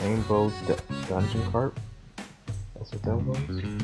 Rainbow D- Dungeon Cart? That's what that was?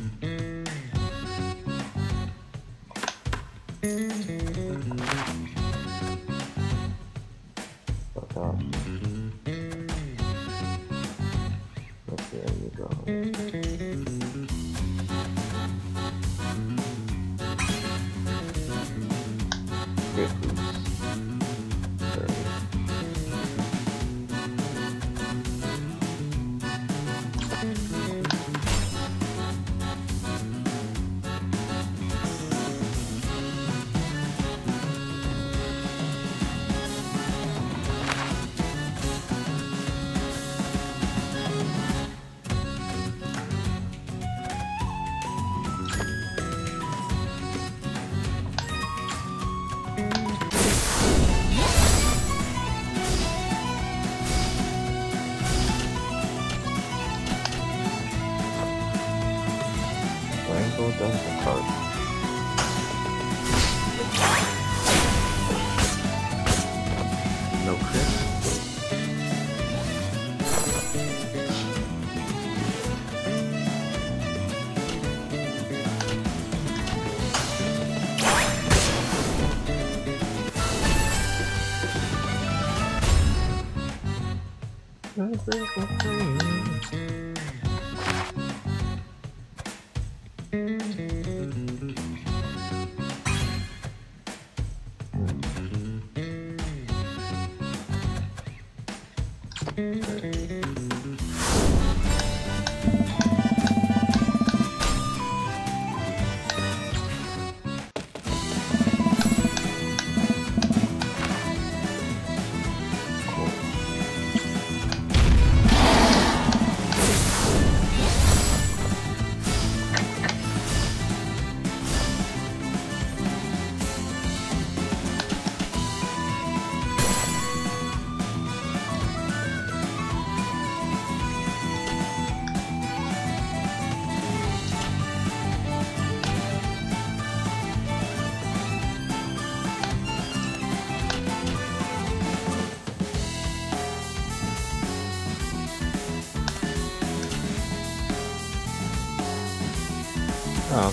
Mm-hmm.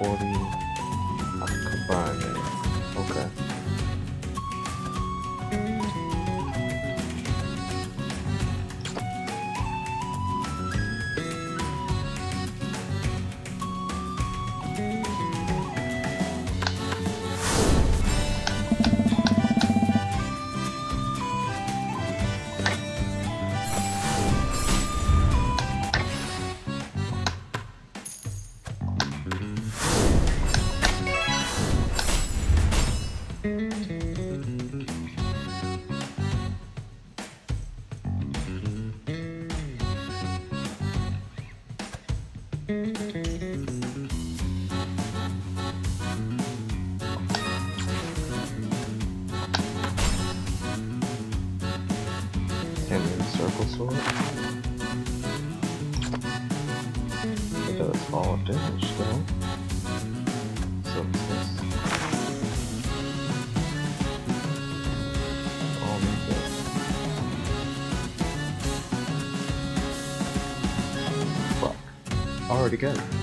40. And then circle sword. Does all damage. hard to.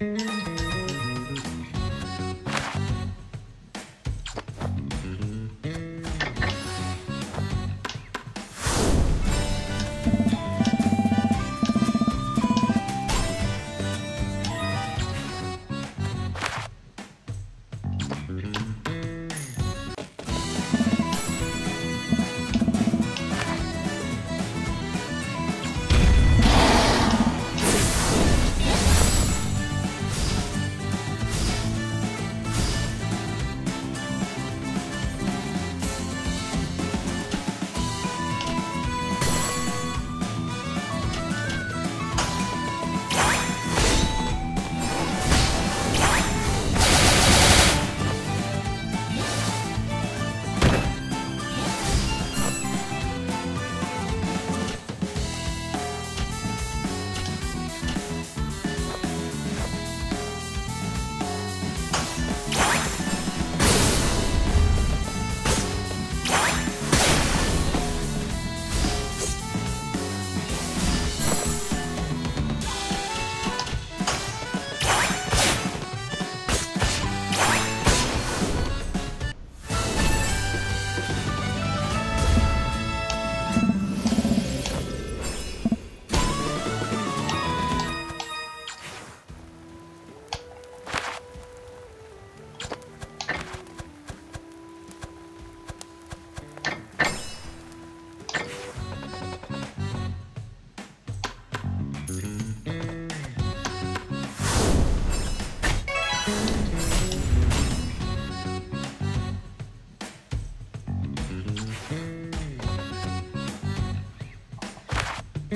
Música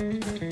Mm-hmm.